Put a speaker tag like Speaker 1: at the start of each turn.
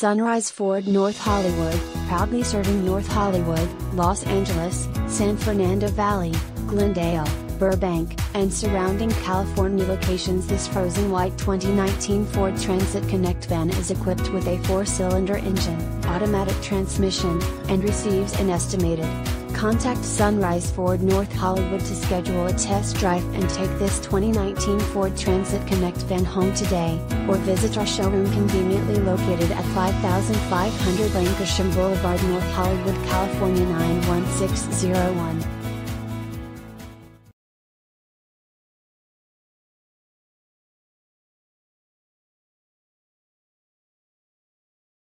Speaker 1: Sunrise Ford North Hollywood, proudly serving North Hollywood, Los Angeles, San Fernando Valley, Glendale, Burbank, and surrounding California locations. This frozen white 2019 Ford Transit Connect van is equipped with a four cylinder engine, automatic transmission, and receives an estimated Contact Sunrise Ford North Hollywood to schedule a test drive and take this 2019 Ford Transit Connect van home today, or visit our showroom conveniently located at 5500 Lankershim Boulevard, North Hollywood, California 91601.